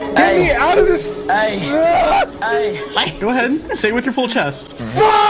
Get me out of this. Hey, hey. Go ahead. Say it with your full chest. Fuck!